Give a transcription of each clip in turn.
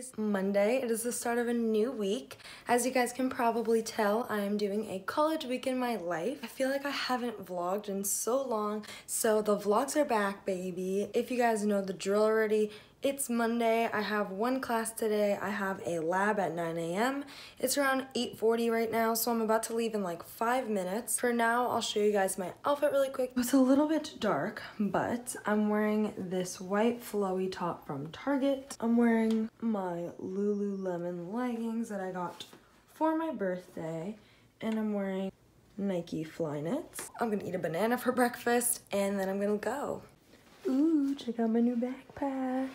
is Monday. It is the start of a new week. As you guys can probably tell, I am doing a college week in my life. I feel like I haven't vlogged in so long, so the vlogs are back, baby. If you guys know the drill already, it's Monday. I have one class today. I have a lab at 9 a.m. It's around 8.40 right now, so I'm about to leave in like five minutes. For now, I'll show you guys my outfit really quick. It's a little bit dark, but I'm wearing this white flowy top from Target. I'm wearing my Lululemon leggings that I got for my birthday, and I'm wearing Nike Flyknits. I'm gonna eat a banana for breakfast, and then I'm gonna go. Ooh, check out my new backpack.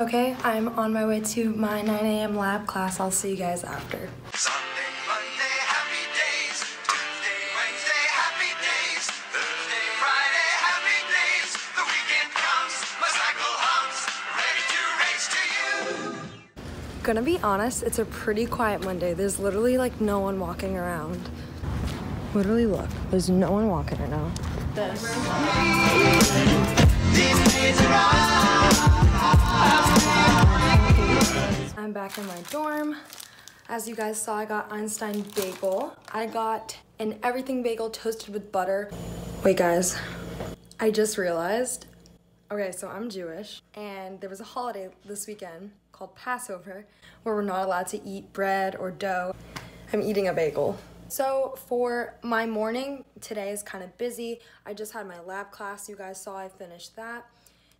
Okay, I'm on my way to my 9 a.m. lab class. I'll see you guys after. Sunday, Monday, happy days. Tuesday, Wednesday, happy days. Thursday, Friday, happy days. The weekend comes, my cycle hums, ready to race to you. Gonna be honest, it's a pretty quiet Monday. There's literally like no one walking around. Literally look, there's no one walking right now. I'm back in my dorm. As you guys saw, I got Einstein bagel. I got an everything bagel toasted with butter. Wait guys, I just realized. Okay, so I'm Jewish, and there was a holiday this weekend called Passover where we're not allowed to eat bread or dough. I'm eating a bagel. So for my morning, today is kind of busy. I just had my lab class. You guys saw I finished that.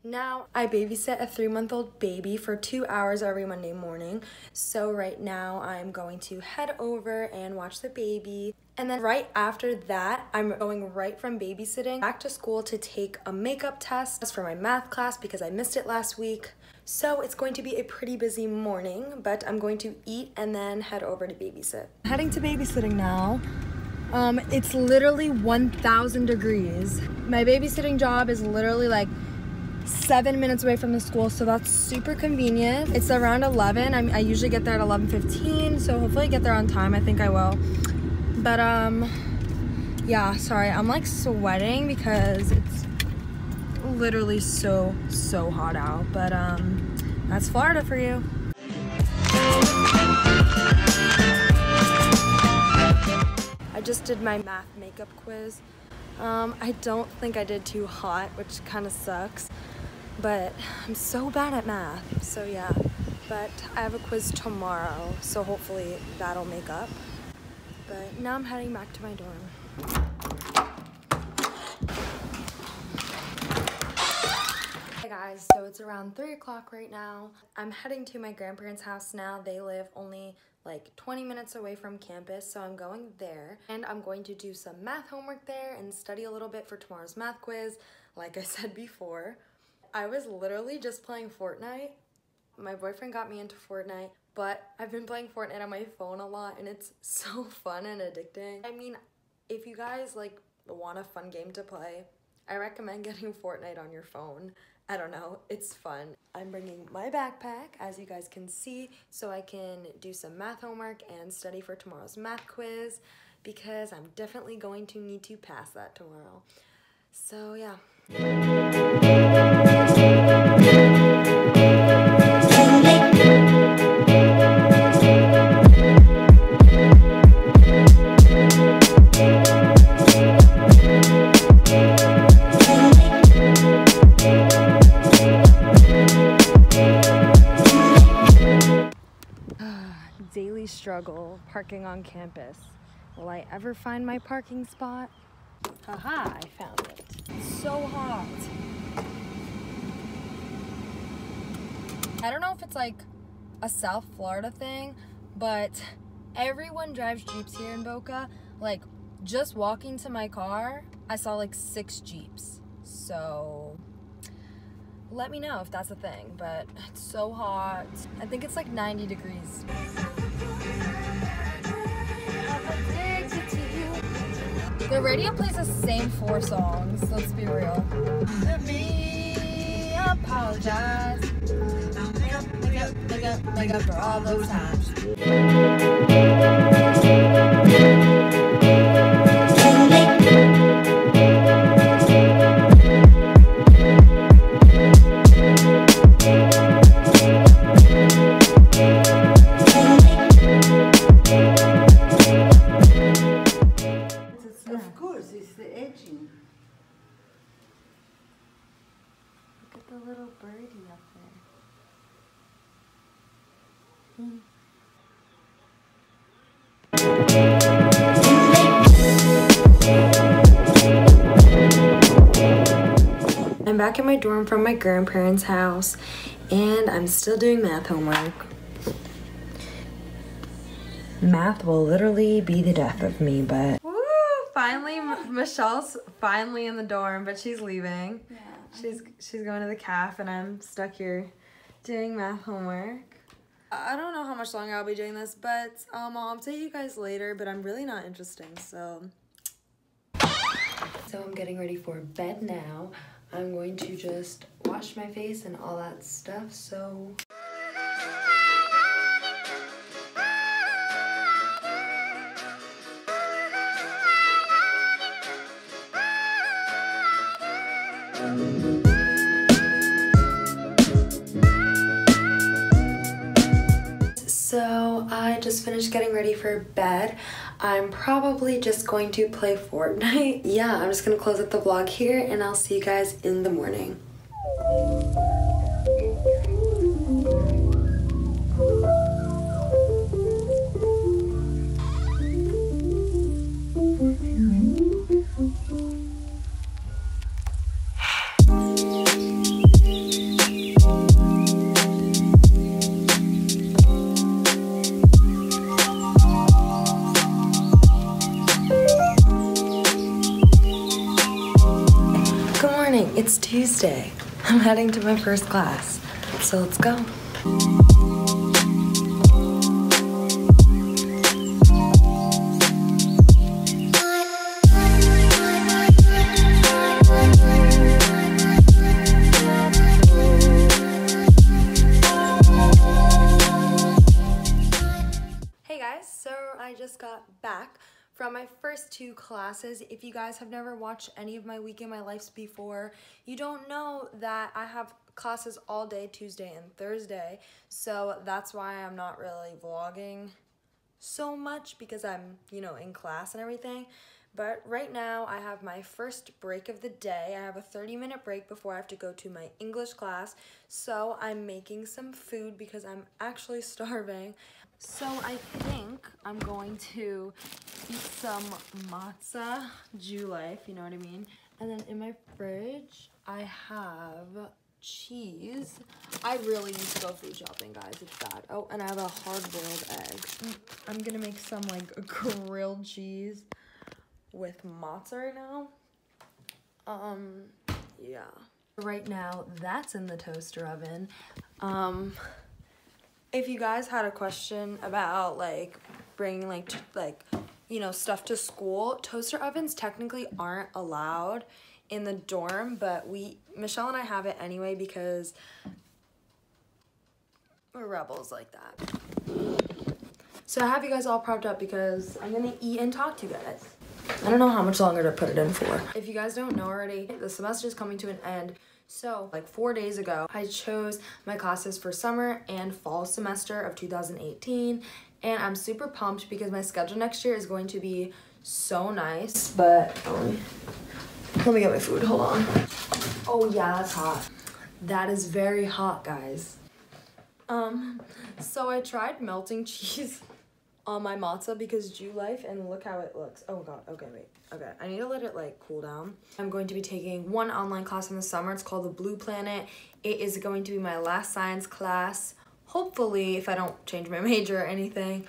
Now, I babysit a three month old baby for two hours every Monday morning. So, right now, I'm going to head over and watch the baby. And then, right after that, I'm going right from babysitting back to school to take a makeup test for my math class because I missed it last week. So, it's going to be a pretty busy morning, but I'm going to eat and then head over to babysit. Heading to babysitting now. Um, it's literally 1,000 degrees. My babysitting job is literally like seven minutes away from the school, so that's super convenient. It's around 11. I'm, I usually get there at 11:15, so hopefully I get there on time. I think I will. But um, yeah. Sorry, I'm like sweating because it's literally so so hot out. But um, that's Florida for you. I just did my math makeup quiz. Um, I don't think I did too hot, which kind of sucks, but I'm so bad at math, so yeah. But I have a quiz tomorrow, so hopefully that'll make up. But now I'm heading back to my dorm. Guys, so it's around 3 o'clock right now. I'm heading to my grandparents' house now. They live only like 20 minutes away from campus, so I'm going there. And I'm going to do some math homework there and study a little bit for tomorrow's math quiz, like I said before. I was literally just playing Fortnite. My boyfriend got me into Fortnite, but I've been playing Fortnite on my phone a lot and it's so fun and addicting. I mean, if you guys like want a fun game to play, I recommend getting Fortnite on your phone. I don't know, it's fun. I'm bringing my backpack, as you guys can see, so I can do some math homework and study for tomorrow's math quiz because I'm definitely going to need to pass that tomorrow. So, yeah. Struggle parking on campus. Will I ever find my parking spot? Haha, I found it. It's so hot. I don't know if it's like a South Florida thing, but everyone drives Jeeps here in Boca. Like, just walking to my car, I saw like six Jeeps. So, let me know if that's a thing, but it's so hot. I think it's like 90 degrees. The radio plays the same four songs, let's be real. Me apologize. Make up, make up, make up, make up for all those times. Back in my dorm from my grandparents' house and I'm still doing math homework. Math will literally be the death of me, but. Woo! Finally, M- Michelle's finally in the dorm, but she's leaving. Yeah. She's she's going to the calf, and I'm stuck here doing math homework. I I don't know how much longer I'll be doing this, but um, I'll update you guys later. But I'm really not interesting, so. So I'm getting ready for bed now. I'm going to just wash my face and all that stuff. So. So I just finished getting ready for bed. I'm probably just going to play Fortnite. yeah, I'm just gonna close up the vlog here and I'll see you guys in the morning. It's Tuesday. I'm heading to my first class. So let's go. Hey guys, so I just got back from my first two classes. If you guys have never watched any of my week in my lives before, you don't know that I have classes all day Tuesday and Thursday. So that's why I'm not really vlogging so much because I'm, you know, in class and everything. But right now I have my first break of the day. I have a 30 minute break before I have to go to my English class. So I'm making some food because I'm actually starving. So I think I'm going to eat some matzah jula, if you know what I mean. And then in my fridge, I have cheese. I really need to go food shopping, guys. It's bad. Oh, and I have a hard-boiled egg. Mm, I'm gonna make some like grilled cheese with matzah right now. Um, yeah. Right now, that's in the toaster oven. Um, if you guys had a question about like bringing like t- like you know stuff to school, toaster ovens technically aren't allowed in the dorm, but we Michelle and I have it anyway because we're rebels like that. So I have you guys all propped up because I'm gonna eat and talk to you guys. I don't know how much longer to put it in for. If you guys don't know already, the semester is coming to an end. So, like four days ago, I chose my classes for summer and fall semester of 2018. And I'm super pumped because my schedule next year is going to be so nice. But, um, let me get my food, hold on. Oh yeah, that's hot. That is very hot, guys. Um, so I tried melting cheese on my matzah because Jew life and look how it looks. Oh god, okay, wait. Okay, I need to let it like cool down. I'm going to be taking one online class in the summer. It's called the Blue Planet. It is going to be my last science class. Hopefully, if I don't change my major or anything.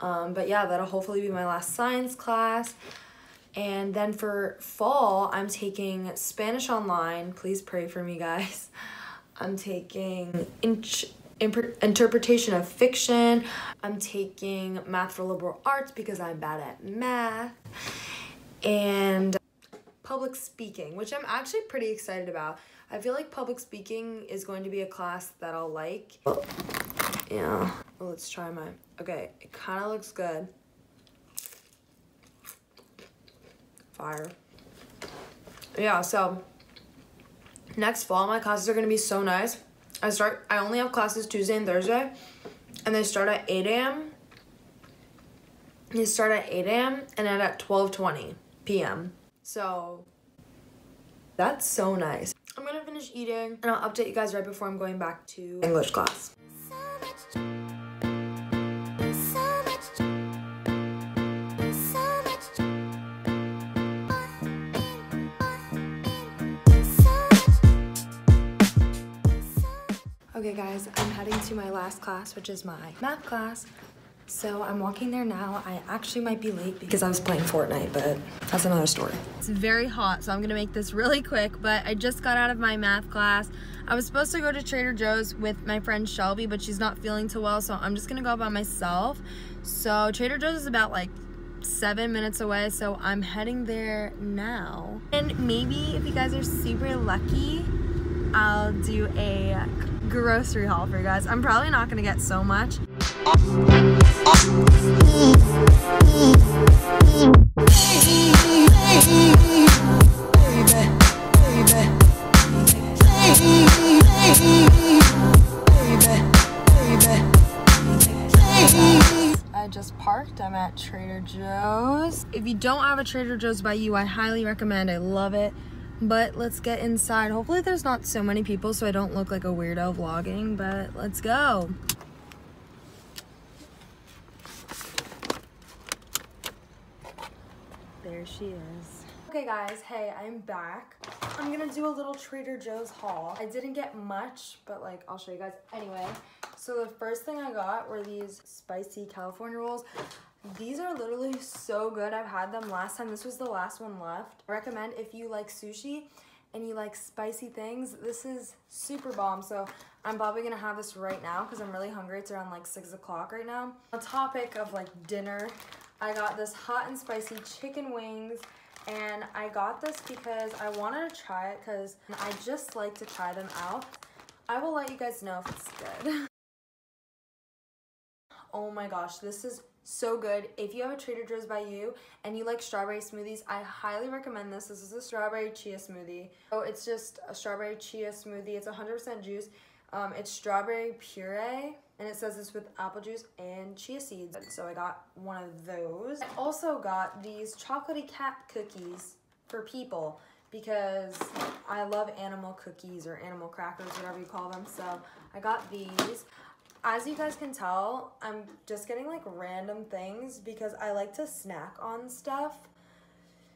Um, but yeah, that'll hopefully be my last science class. And then for fall, I'm taking Spanish online. Please pray for me, guys. I'm taking inch interpretation of fiction. I'm taking math for liberal arts because I'm bad at math. And public speaking, which I'm actually pretty excited about. I feel like public speaking is going to be a class that I'll like. Yeah. Well, let's try mine. Okay, it kind of looks good. Fire. Yeah, so next fall my classes are gonna be so nice. I start I only have classes Tuesday and Thursday and they start at 8 a.m. They start at 8 a.m. and end at 12:20 p.m. So that's so nice. I'm gonna finish eating and I'll update you guys right before I'm going back to English class. Okay guys, I'm heading to my last class, which is my math class. So I'm walking there now. I actually might be late because I was playing Fortnite, but that's another story. It's very hot, so I'm gonna make this really quick, but I just got out of my math class. I was supposed to go to Trader Joe's with my friend Shelby, but she's not feeling too well, so I'm just gonna go by myself. So Trader Joe's is about like seven minutes away, so I'm heading there now. And maybe if you guys are super lucky, I'll do a grocery haul for you guys. I'm probably not gonna get so much. I just parked. I'm at Trader Joe's. If you don't have a Trader Joe's by you, I highly recommend. I love it. But let's get inside. Hopefully there's not so many people so I don't look like a weirdo vlogging, but let's go. There she is. Okay guys, hey, I'm back. I'm gonna do a little Trader Joe's haul. I didn't get much, but like, I'll show you guys anyway. So the first thing I got were these spicy California rolls. These are literally so good. I've had them last time. This was the last one left. I recommend if you like sushi and you like spicy things, this is super bomb. So I'm probably gonna have this right now because I'm really hungry. It's around like six o'clock right now. On topic of like dinner, I got this hot and spicy chicken wings and I got this because I wanted to try it because I just like to try them out. I will let you guys know if it's good. Oh my gosh, this is so good. If you have a Trader Joe's by you and you like strawberry smoothies, I highly recommend this. This is a strawberry chia smoothie. Oh, it's just a strawberry chia smoothie. It's 100% juice. Um, it's strawberry puree and it says it's with apple juice and chia seeds. So I got one of those. I also got these chocolatey cat cookies for people because I love animal cookies or animal crackers, whatever you call them. So I got these. As you guys can tell, I'm just getting like random things because I like to snack on stuff.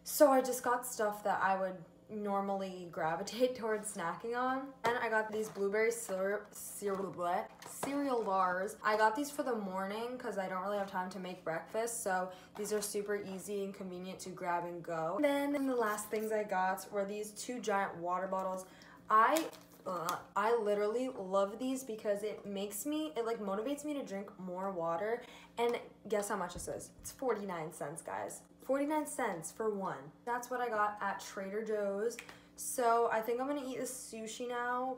So I just got stuff that I would normally gravitate towards snacking on. And I got these blueberry cereal, cereal, bars. I got these for the morning because I don't really have time to make breakfast. So these are super easy and convenient to grab and go. Then the last things I got were these two giant water bottles. I uh, I literally love these because it makes me, it like motivates me to drink more water. And guess how much this is? It's 49 cents, guys. 49 cents for one. That's what I got at Trader Joe's. So I think I'm gonna eat this sushi now.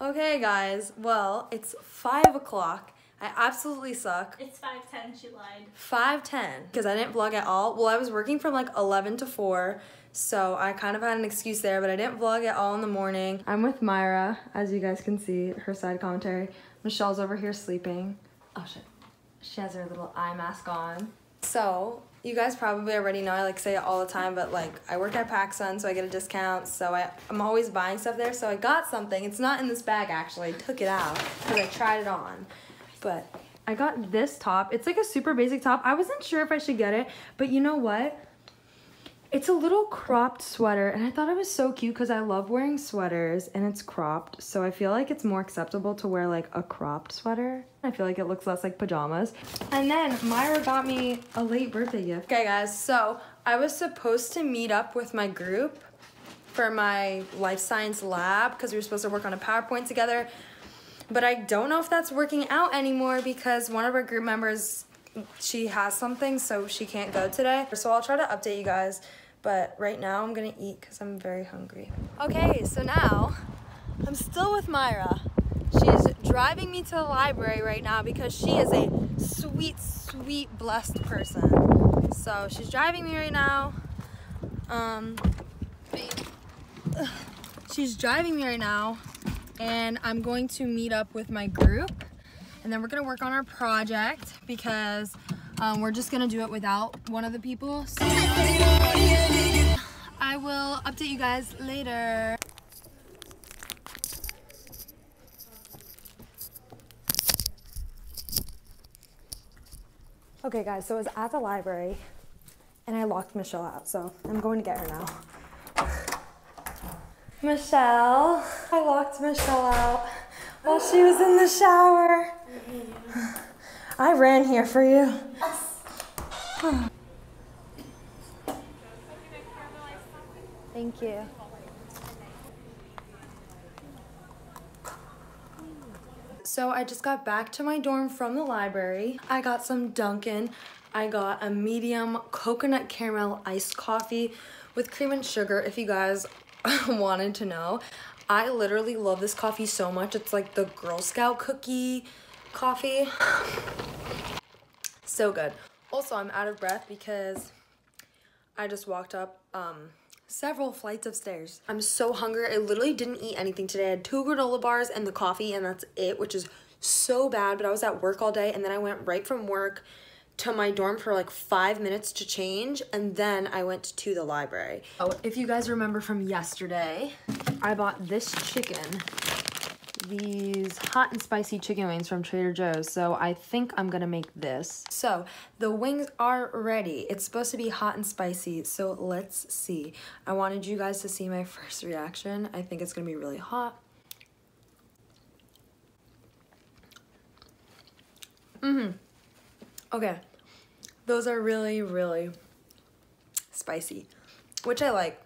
Okay, guys. Well, it's five o'clock. I absolutely suck. It's 5'10, she lied. 5:10 because I didn't vlog at all. Well, I was working from like 11 to 4, so I kind of had an excuse there, but I didn't vlog at all in the morning. I'm with Myra, as you guys can see, her side commentary. Michelle's over here sleeping. Oh shit. She has her little eye mask on. So, you guys probably already know I like say it all the time, but like I work at PacSun, so I get a discount. So I, I'm always buying stuff there. So I got something. It's not in this bag actually. I took it out because I tried it on. But I got this top. It's like a super basic top. I wasn't sure if I should get it, but you know what? It's a little cropped sweater, and I thought it was so cute because I love wearing sweaters, and it's cropped, so I feel like it's more acceptable to wear like a cropped sweater. I feel like it looks less like pajamas. And then Myra got me a late birthday gift. Okay, guys, so I was supposed to meet up with my group for my life science lab because we were supposed to work on a PowerPoint together. But I don't know if that's working out anymore because one of our group members, she has something, so she can't go today. So I'll try to update you guys. But right now I'm gonna eat because I'm very hungry. Okay, so now I'm still with Myra. She's driving me to the library right now because she is a sweet, sweet, blessed person. So she's driving me right now. Um, she's driving me right now and I'm going to meet up with my group and then we're gonna work on our project because um, we're just gonna do it without one of the people. So I will update you guys later. Okay guys, so I was at the library and I locked Michelle out, so I'm going to get her now. Michelle, I locked Michelle out while she was in the shower. I ran here for you. Thank you. So I just got back to my dorm from the library. I got some Dunkin'. I got a medium coconut caramel iced coffee with cream and sugar if you guys wanted to know. I literally love this coffee so much. It's like the Girl Scout cookie coffee. so good. Also, I'm out of breath because I just walked up um, several flights of stairs. I'm so hungry. I literally didn't eat anything today. I had two granola bars and the coffee and that's it, which is so bad. But I was at work all day and then I went right from work to my dorm for like five minutes to change and then I went to the library. Oh, if you guys remember from yesterday, I bought this chicken these hot and spicy chicken wings from Trader Joe's. So I think I'm gonna make this. So the wings are ready. It's supposed to be hot and spicy. So let's see. I wanted you guys to see my first reaction. I think it's gonna be really hot. Mm-hmm. Okay. Those are really, really spicy, which I like.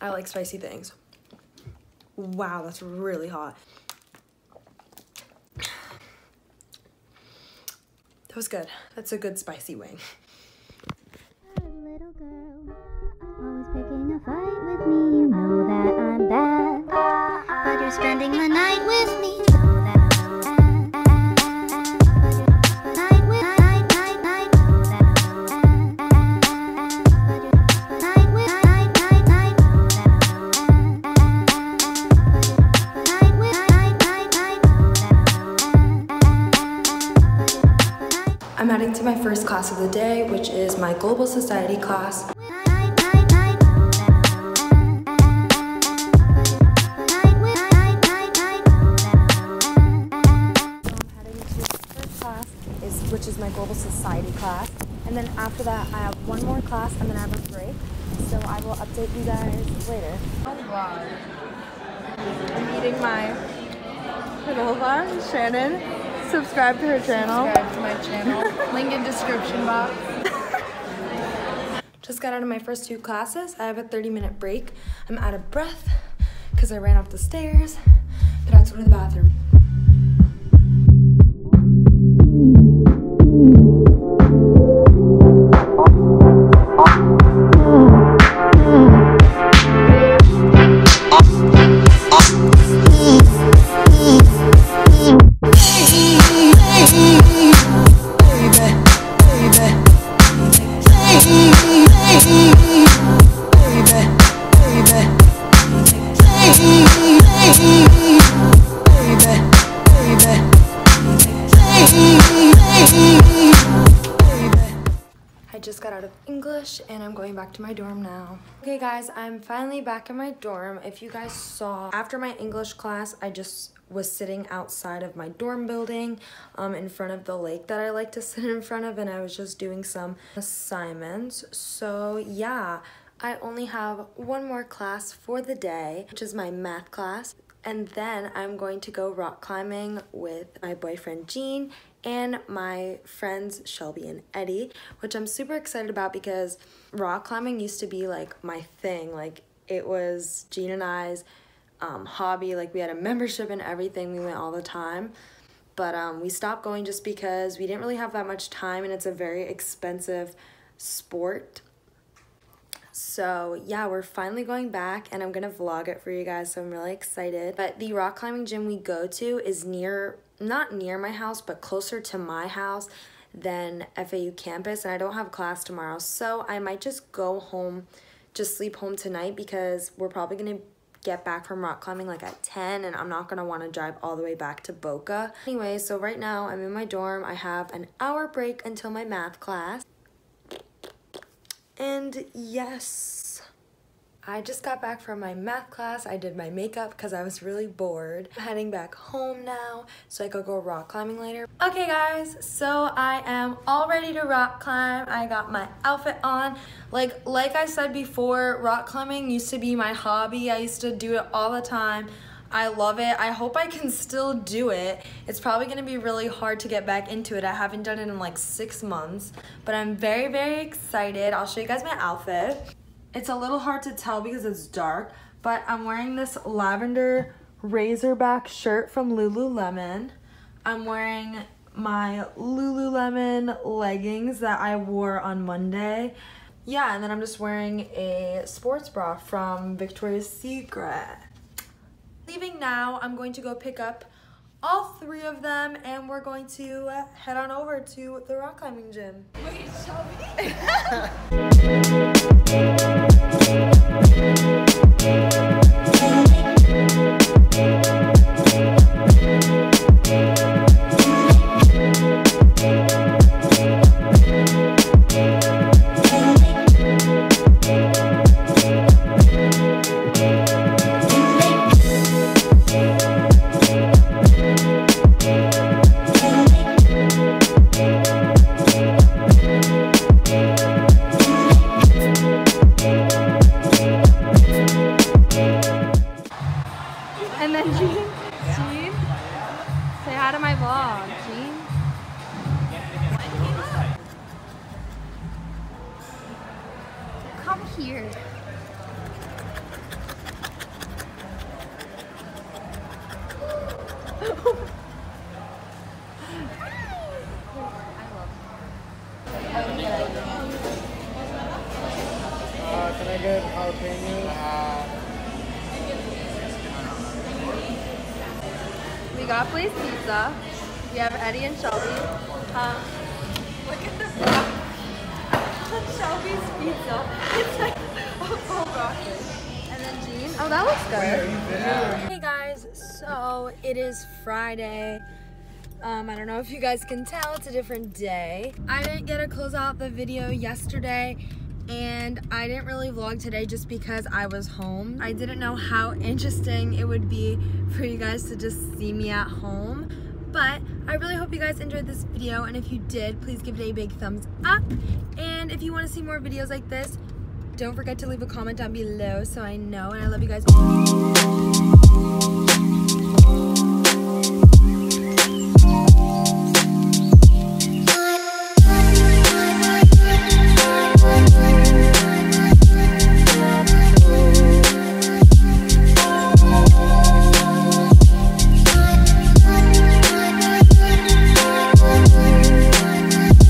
I like spicy things. Wow, that's really hot. Was good. That's a good spicy wing. little girl, always picking a fight with me. You know that I'm bad, but you're spending the night with me. Heading to my first class of the day, which is my Global Society class. Which is my Global Society class. And then after that, I have one more class and then I have a break. So I will update you guys later. I'm eating my granola. Shannon, subscribe to her channel. subscribe to my channel. Link in description box. Just got out of my first two classes. I have a 30 minute break. I'm out of breath because I ran up the stairs, but I have to go to the bathroom. Okay guys, I'm finally back in my dorm. If you guys saw, after my English class, I just was sitting outside of my dorm building um, in front of the lake that I like to sit in front of and I was just doing some assignments. So yeah, I only have one more class for the day, which is my math class. And then I'm going to go rock climbing with my boyfriend Gene and my friends Shelby and Eddie, which I'm super excited about because rock climbing used to be like my thing. Like it was Gene and I's um, hobby. Like we had a membership and everything. We went all the time. But um, we stopped going just because we didn't really have that much time and it's a very expensive sport. So yeah, we're finally going back and I'm gonna vlog it for you guys, so I'm really excited. But the rock climbing gym we go to is near, not near my house, but closer to my house than FAU campus and I don't have class tomorrow. So I might just go home, just sleep home tonight because we're probably gonna get back from rock climbing like at 10 and I'm not gonna wanna drive all the way back to Boca. Anyway, so right now I'm in my dorm. I have an hour break until my math class. And yes, I just got back from my math class. I did my makeup because I was really bored. I'm heading back home now so I could go rock climbing later. Okay guys, so I am all ready to rock climb. I got my outfit on. Like like I said before, rock climbing used to be my hobby. I used to do it all the time. I love it. I hope I can still do it. It's probably gonna be really hard to get back into it. I haven't done it in like six months, but I'm very, very excited. I'll show you guys my outfit. It's a little hard to tell because it's dark, but I'm wearing this lavender razorback shirt from Lululemon. I'm wearing my Lululemon leggings that I wore on Monday. Yeah, and then I'm just wearing a sports bra from Victoria's Secret. Leaving now, I'm going to go pick up all three of them and we're going to uh, head on over to the rock climbing gym. And Come here. Uh, can I get jalapeno? We got Blaze Pizza. We have Eddie and Shelby. Um, Hey guys, so it is Friday. Um, I don't know if you guys can tell, it's a different day. I didn't get to close out the video yesterday and I didn't really vlog today just because I was home. I didn't know how interesting it would be for you guys to just see me at home. But I really hope you guys enjoyed this video and if you did, please give it a big thumbs up. And if you want to see more videos like this, don't forget to leave a comment down below so I know and I love you guys.